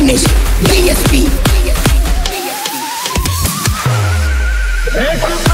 Ganesh, DSP. DSP.